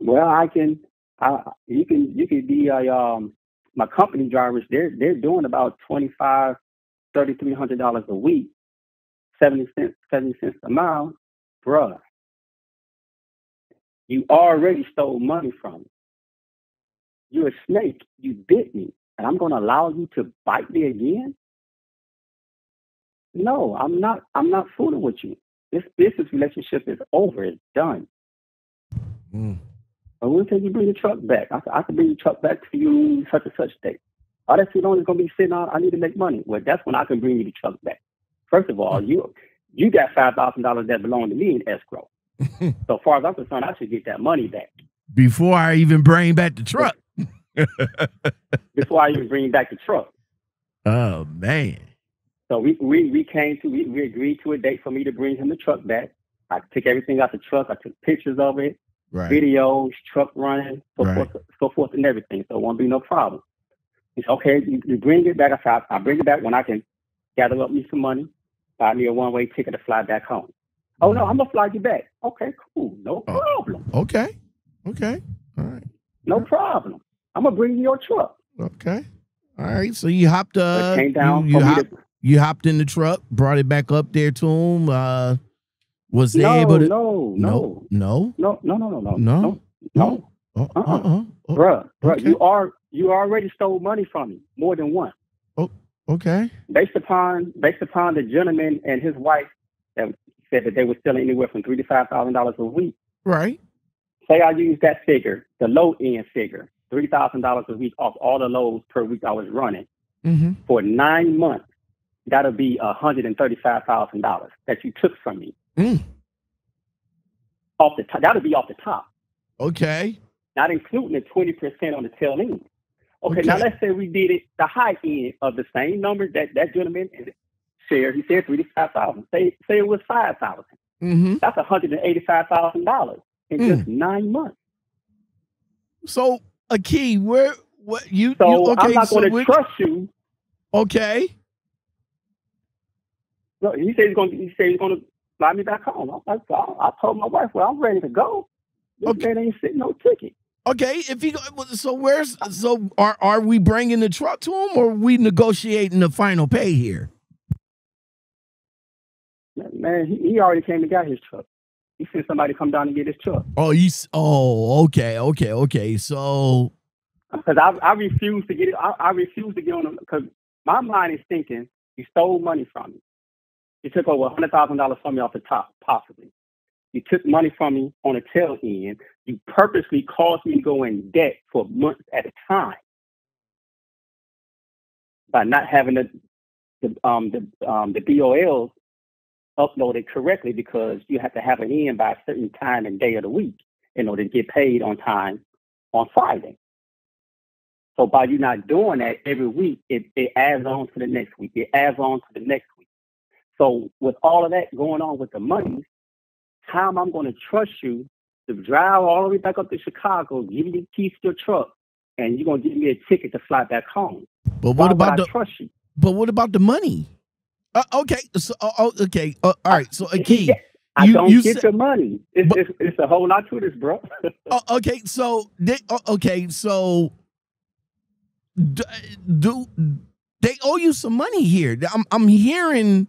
Well, I can. I you can you can be a um my company drivers. They're they're doing about twenty five, thirty three hundred dollars a week, seventy cents seventy cents a mile, bruh. You already stole money from. You're a snake. You bit me, and I'm going to allow you to bite me again? No, I'm not. I'm not fooling with you. This business relationship is over. It's done. Mm. But can you bring the truck back? I, I can bring the truck back to you such and such date. All that's too long. It's going to be sitting out. I need to make money. Well, that's when I can bring you the truck back. First of all, you you got five thousand dollars that belong to me in escrow. so far as I'm concerned, I should get that money back Before I even bring back the truck. before I even bring back the truck. Oh man. So we we, we came to we, we agreed to a date for me to bring him the truck back. I took everything out the truck. I took pictures of it, Right. videos, truck running, so Right. forth, so forth, and everything. So it won't be no problem. He said, okay, you, you bring it back. I said, I bring it back when I can gather up me some money, buy me a one way ticket to fly back home. Oh no, I'm gonna fly you back. Okay, cool, no Oh. problem, Okay. Okay. All right. no problem. I'm gonna bring you your truck. Okay. All right. So you hopped uh came down you, you hopped to you hopped in the truck, brought it back up there to him. Uh was they no, able to no, no, no no, no, no, no, no, No? no, no. Uh-uh. Oh, Bruh, bruh, okay. you are you already stole money from me more than once. Oh okay. Based upon based upon the gentleman and his wife that said that they were stealing anywhere from three to five thousand dollars a week. Right. Say I use that figure, the low end figure, three thousand dollars a week off all the loads per week I was running Mm-hmm. for nine months. That'll be a hundred and thirty-five thousand dollars that you took from me Mm. off the top. That'll be off the top. Okay. not including the 20% on the tail end. Okay, now let's say we did it the high end of the same number that that gentleman shared. He said three to five thousand. Say say it was five thousand. Mm-hmm. That's one hundred and eighty five thousand dollars in Mm. just nine months. So Aki, where what you, So you okay, I'm not so going to trust you. Okay. No, he said he's going. He said he's going to fly me back home. Like, I, I told my wife, well, I'm ready to go. This Okay. man ain't sitting no ticket. Okay, if he so where's so are are we bringing the truck to him or are we negotiating the final pay here? Man, he, he already came and got his truck. He sent somebody come down and get his truck. Oh, you oh okay okay okay so because I, I refuse to get it. I, I refuse to get on because my mind is thinking you stole money from me. You took over hundred thousand dollars from me off the top, possibly. You took money from me on the tail end. You purposely caused me to go in debt for months at a time by not having the the um the um the BOLs uploaded correctly because you have to have it in by a certain time and day of the week in order to get paid on time on Friday. So by you not doing that every week, it, it adds on to the next week. It adds on to the next week. So with all of that going on with the money, how am I going to trust you to drive all the way back up to Chicago, give you the keys to your truck, and you're going to give me a ticket to fly back home? but Why what would about the trust you? but what about the money? Uh, okay, so uh, oh, okay, uh, all right. So Aki. I You- don't you get said- the money. It's, But- it's, it's a whole lot to this, bro. Uh, okay, so they, uh, okay, so d- do they owe you some money here? I'm I'm hearing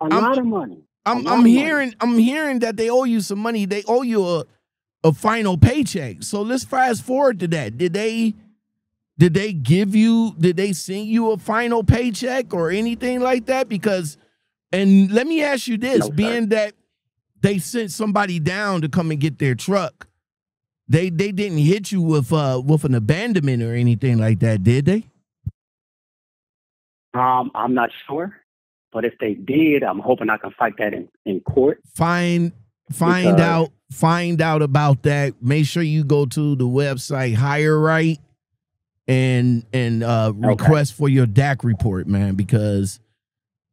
a I'm- lot of money. I'm I'm of money. hearing I'm hearing that they owe you some money. They owe you a a final paycheck. So let's fast forward to that. Did they did they give you did they send you a final paycheck or anything like that? Because and let me ask you this, No, being that they sent somebody down to come and get their truck. They they didn't hit you with uh with an abandonment or anything like that, did they? Um, I'm not sure, but if they did, I'm hoping I can fight that in, in court. Find find Because- out find out about that. Make sure you go to the website HireRight and and uh request for your DAC report, man, because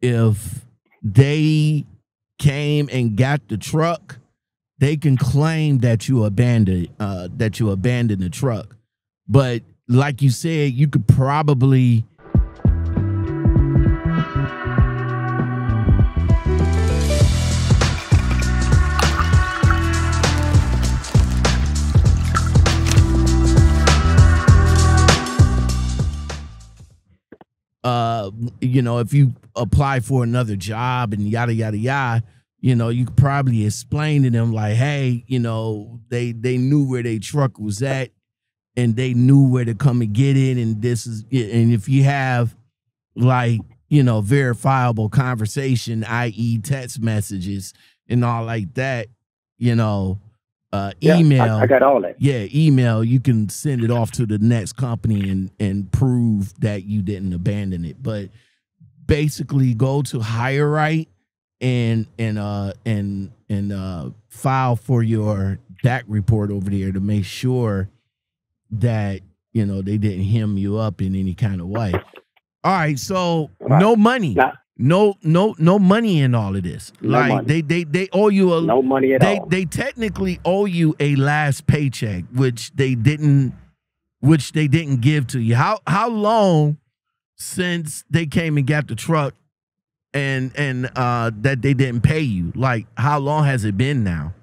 if they came and got the truck, they can claim that you abandoned uh that you abandoned the truck. But like you said, you could probably uh you know if you apply for another job and yada yada yada you know you could probably explain to them like hey you know they they knew where their truck was at and they knew where to come and get it. And this is and if you have like you know verifiable conversation i.e text messages and all like that you know uh Yeah, I- email I, got all that. yeah, email, you can send it off to the next company and and prove that you didn't abandon it. But basically go to HireRight and and uh and and uh file for your DAC report over there to make sure that you know they didn't hem you up in any kind of way. All right, so Right. no money. Not- no no no money in all of this. No like money. they they they owe you a No money at they all. they technically owe you a last paycheck, which they didn't, which they didn't give to you. How how long since they came and got the truck, and and uh that they didn't pay you? Like how long has it been now?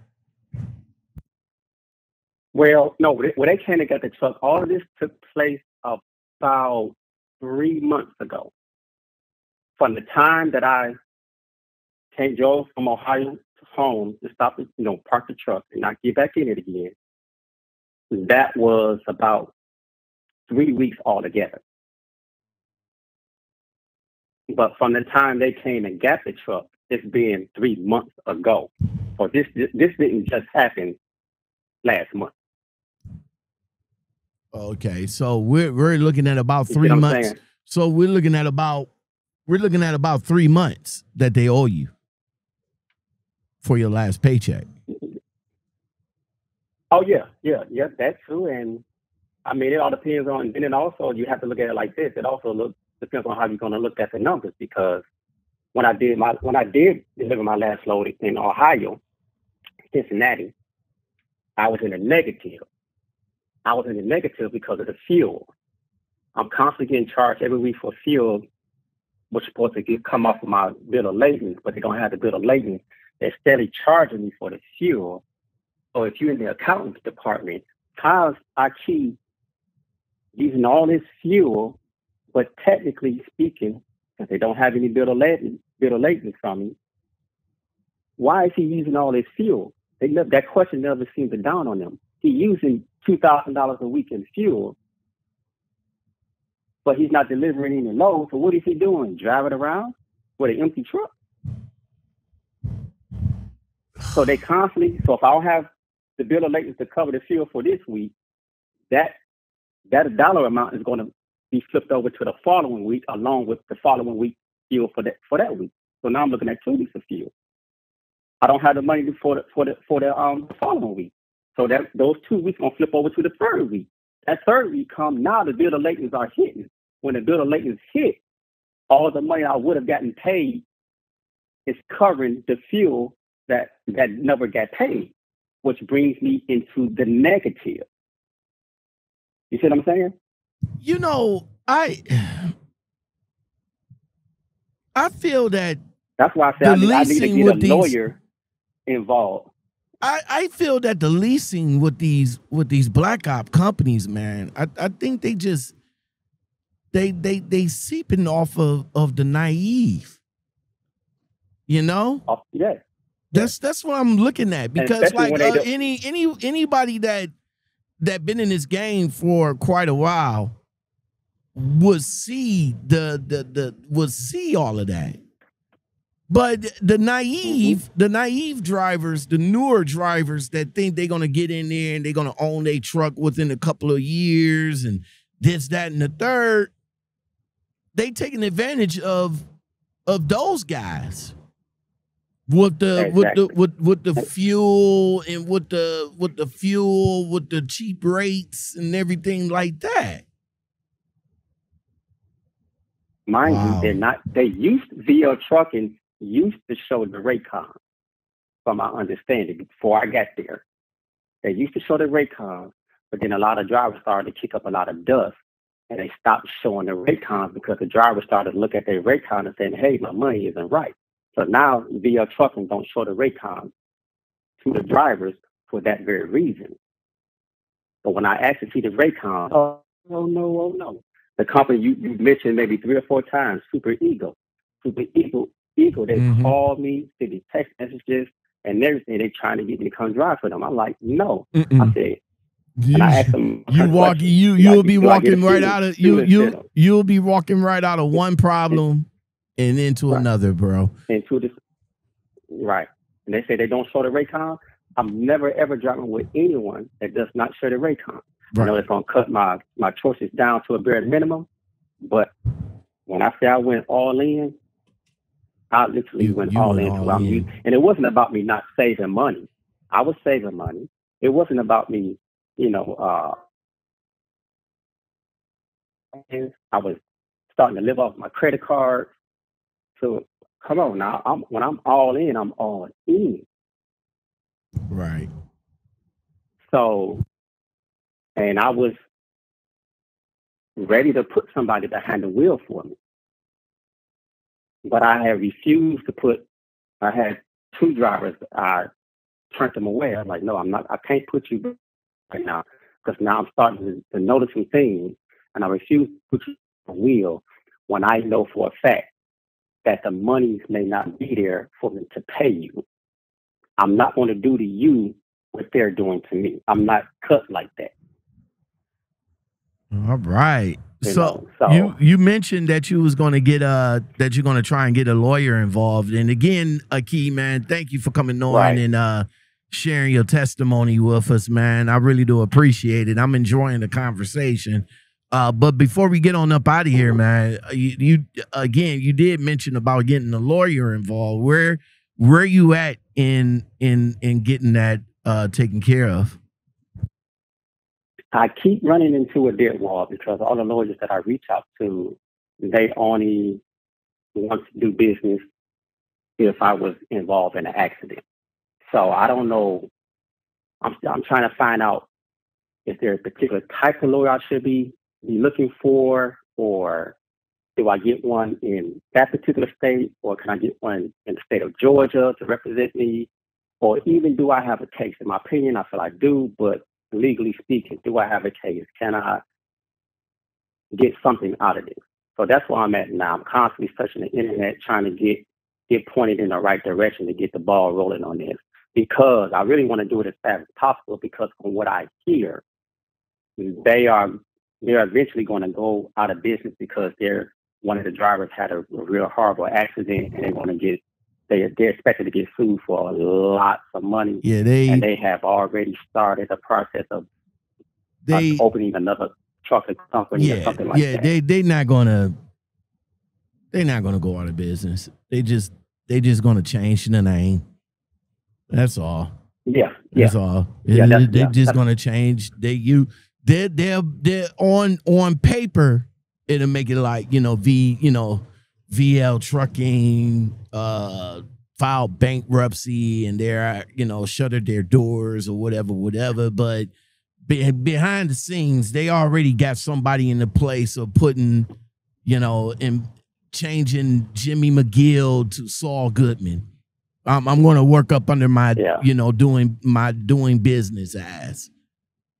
Well, no, when they- came and got the truck, all of this took place about three months ago. From the time that I came drove from Ohio to home to stop, you know, park the truck and not get back in it again, that was about three weeks altogether. But from the time they came and got the truck, it's been three months ago. So this this didn't just happen last month. Okay, so we're we're looking at about three months. So we're looking at about we're looking at about three months that they owe you for your last paycheck. Oh yeah, yeah, yeah, that's true. And I mean, it all depends on. And then also, you have to look at it like this. It also look, depends on how you're going to look at the numbers. Because when I did my when I did deliver my last load in Ohio, Cincinnati, I was in the negative. I was in the negative because of the fuel. I'm constantly getting charged every week for fuel, is supposed to get come off of my bill of lading, but they don't have the bill of lading. They're steadily charging me for the fuel. So if you're in the accountants department, how's I keep using all this fuel, but technically speaking, because they don't have any bill of lading, bill of lading from me, why is he using all this fuel? They that question never seems to dawn on them. He's using two thousand dollars a week in fuel, but he's not delivering any load. So what is he doing? Driving around with an empty truck? So they constantly. So if I don't have the bill of lading to cover the fuel for this week, that that dollar amount is going to be flipped over to the following week, along with the following week fuel for that for that week. So now I'm looking at two weeks of fuel. I don't have the money for the for the for the um following week. So that those two weeks gonna flip over to the third week. That third week come now the bill of ladings are hitting. When the bill of ladings hit, all the money I would have gotten paid is covering the fuel that that never got paid, which brings me into the negative. You see what I'm saying? You know, I I feel that That's why I said I need, I need to get a these- lawyer involved. I, I feel that the leasing with these with these black op companies, man, I, I think they just they they they seeping off of of the naive. You know? Oh, yeah. That's that's what I'm looking at because like uh, any any anybody that that been in this game for quite a while would see the the the would see all of that. But the naive, the naive drivers, the newer drivers that think they're gonna get in there and they're gonna own their truck within a couple of years and this, that, and the third, they taking advantage of of those guys with the with the with with the fuel and with the with the fuel with the cheap rates and everything like that. Mind Wow. you, they're not. They used VL trucking used to show the rate con, from my understanding, before I got there. They used to show the rate con, but then a lot of drivers started to kick up a lot of dust, and they stopped showing the rate cons because the drivers started to look at their rate con and saying, "Hey, my money isn't right." So now VL trucking don't show the rate con to the drivers for that very reason. But when I actually see the rate con, oh, oh no, oh no. The company you, you mentioned maybe three or four times, Super Eagle. Super Eagle, Eagle, they Mhm. call me, send me text messages and everything. They trying to get me to come drive for them. I'm like, no. I Mm-mm. said, You, and I asked them, you walk you you'll be do I get a walking right out of you you you'll be walking right out of one problem and into Right. another, bro. into this. Right. And they say they don't show the rate con. I'm never ever driving with anyone that does not show the rate con. I know Right. it's gonna cut my my choices down to a bare minimum, but when I say I went all in, I literally You- went you all went in. all in. And it wasn't about me not saving money. I was saving money. It wasn't about me, you know. uh I was starting to live off my credit card. So come on now. I'm when I'm all in, I'm all in. Right. So, and I was ready to put somebody behind the wheel for me. But I had refused to put, I had two drivers, I turned them away. I was like, no, I'm not, I can't put you right now because now I'm starting to, to notice some things and I refuse to put you on the wheel when I know for a fact that the money may not be there for them to pay you. I'm not going to do to you what they're doing to me. I'm not cut like that. All right. You So, know, so- you you mentioned that you was going to get uh that you're going to try and get a lawyer involved. And again, Aki, man, thank you for coming on Right. and uh sharing your testimony with us, man. I really do appreciate it. I'm enjoying the conversation. Uh, but before we get on up out of here, man, uh, you, you again, you did mention about getting a lawyer involved. Where where you at in in in getting that uh taken care of? I keep running into a dead wall because all the lawyers that I reach out to, they only want to do business if I was involved in an accident. So I don't know. I'm I'm trying to find out if there's a particular type of lawyer I should be, be looking for, or do I get one in that particular state, or can I get one in the state of Georgia to represent me, or even do I have a case? In my opinion, I feel I do, but legally speaking, do I have a case? Can I get something out of this? So that's where I'm at now. I'm constantly searching the internet, trying to get get pointed in the right direction to get the ball rolling on this. Because I really want to do it as fast as possible. Because from what I hear, they are they're eventually going to go out of business because they're one of the drivers had a, a real horrible accident and they want to get they they're expected to get sued for lots of money Yeah, they and they have already started the process of they opening another trucking company or yeah, something like yeah, that. they they not gonna they're not gonna go out of business. They just they just gonna change the name. That's all. yeah, yeah, That's all. Yeah, They- that's- they yeah, just that's- gonna change. They you they're they're they're on on paper. It'll make it like you know V you know VL Trucking uh filed bankruptcy and they're you know shuttered their doors or whatever whatever. But be, behind the scenes, they already got somebody in the place of putting you know and changing Jimmy McGill to Saul Goodman. I'm, I'm going to work up under my, Yeah. you know, doing my doing business as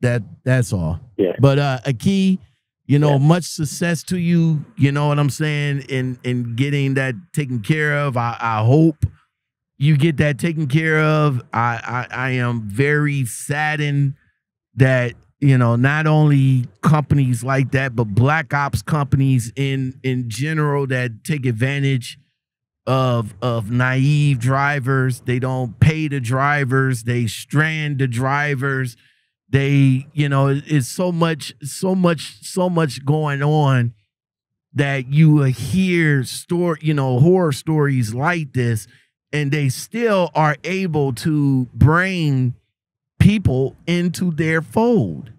that. That's all. Yeah. But uh, Aki, you know, Yeah. much success to you. You know what I'm saying in in getting that taken care of. I, I hope you get that taken care of. I, I I am very saddened that you know not only companies like that, but black ops companies in in general that take advantage of of naive drivers. They don't pay the drivers. They strand the drivers. They, you know, it's so much, so much, so much going on that you hear story, you know, horror stories like this, and they still are able to bring people into their fold.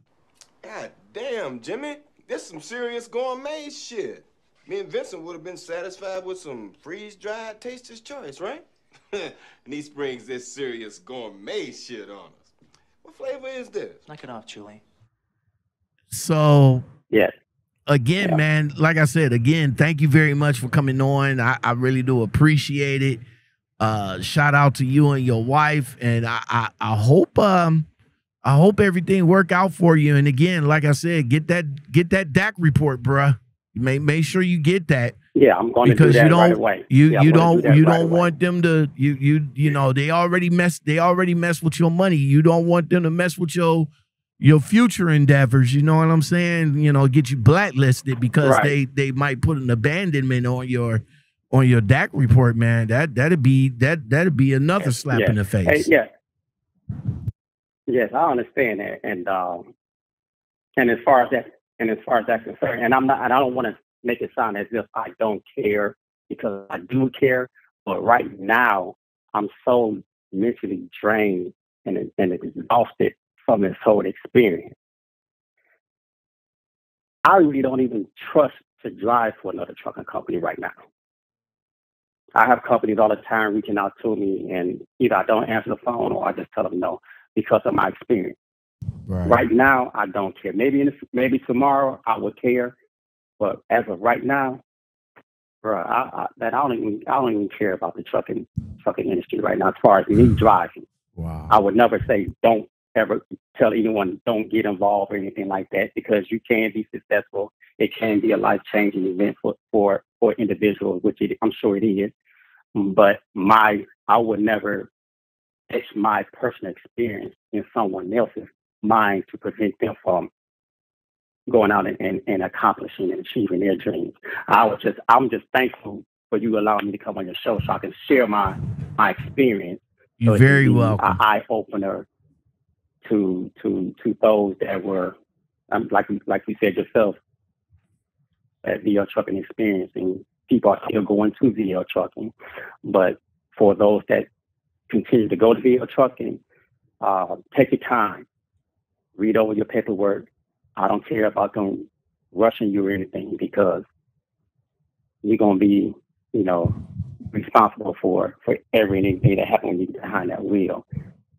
God damn, Jimmy. This some serious gourmet shit. Me and Vincent would have been satisfied with some freeze-dried taster's choice, right? and he springs this serious gourmet shit on us. What flavor is this? Knock it off, Julie. So Yes. again, Yeah. man, like I said, again, thank you very much for coming on. I, I really do appreciate it. Uh, shout out to you and your wife, and I, I I hope um I hope everything work out for you. And again, like I said, get that get that DAC report, bruh. Make make sure you get that Yeah, I'm going to do because that you don't right away. you Yeah, you don't do you right don't away. want them to you you you know they already mess they already mess with your money. You don't want them to mess with your your future endeavors. You know what I'm saying? You know, get you blacklisted because Right. they they might put an abandonment on your on your DAC report, man. That that'd be that that'd be another slap Yeah. in the Hey, face. yeah. Yes, I understand that, and um, and as far as that, and as far as that's concerned, and I'm not, and I don't want to make it sound as if I don't care because I do care, but right now I'm so mentally drained and and exhausted from this whole experience. I really don't even trust to drive for another trucking company right now. I have companies all the time reaching out to me, and either I don't answer the phone or I just tell them no because of my experience. Right. Right now, I don't care. Maybe in the, maybe tomorrow I would care, but as of right now, bro, I, I, that I don't even I don't even care about the trucking trucking industry right now. As far as me mm. driving, Wow. I would never say don't ever tell anyone don't get involved or anything like that because you can be successful. It can be a life changing event for for for individuals, which it, I'm sure it is. But my I would never it's my personal experience in someone else's mind to prevent them from going out and, and, and accomplishing and achieving their dreams. I was just I'm just thankful for you allowing me to come on your show so I can share my my experience You're so very welcome. An eye opener to to to those that were um, like like you said yourself at VL trucking experience and people are still going to VL trucking, but for those that continue to go to VL trucking, uh, take your time, read over your paperwork. I don't care about them rushing you or anything because you're gonna be, you know, responsible for for every and anything that happens when you behind that wheel.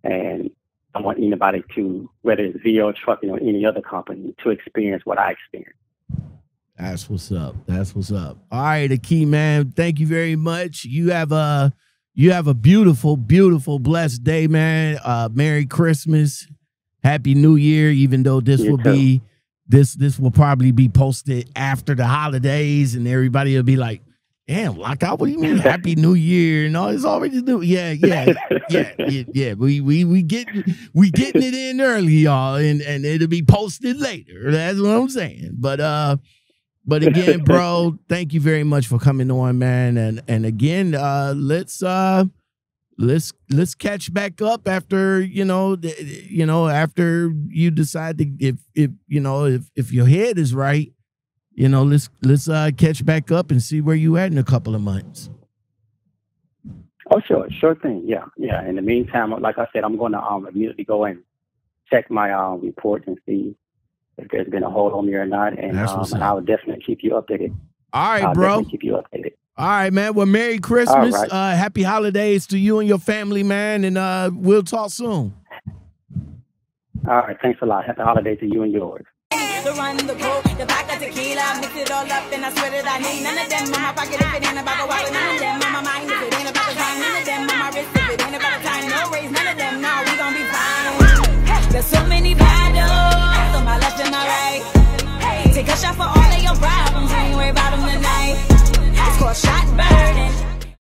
And I want anybody to, whether it's VL trucking or any other company, to experience what I experienced. That's what's up. That's what's up. All right, Akeem, man. Thank you very much. You have a you have a beautiful, beautiful, blessed day, man. Uh, Merry Christmas, Happy New Year. Even though this You will too. be this this will probably be posted after the holidays, and everybody will be like, "Damn, lockout. What do you mean Happy New Year?" No, it's already new. Yeah, yeah, yeah, yeah, yeah. We we we get we getting it in early, y'all, and and it'll be posted later. That's what I'm saying. But uh. But again, bro, thank you very much for coming on, man. And and again, uh, let's uh, let's let's catch back up after you know you know after you decide to if if you know if if your head is right, you know let's let's uh catch back up and see where you at in a couple of months. Oh, sure, sure thing. Yeah, yeah. In the meantime, like I said, I'm going to um, immediately go and check my um, report and see if there's been a hold on me or not, and, um, and. I will definitely keep you updated. All right, I'll bro. definitely keep you updated. All right, man. Well, Merry Christmas. Right. Uh, happy holidays to you and your family, man. And uh, we'll talk soon. All right. Thanks a lot. Happy holidays to you and yours. The run, the coke, the mix it all up, and I swear that I need none of them in my pocket if it ain't about the wallet, none of them on my mind if it ain't about the time, none of them on my wrist if it ain't about the time, no raise, none of them, we gon' be fine. There's so many battles on my left and my right. Take a shot for all of your problems, I ain't worried about them tonight called shot burning.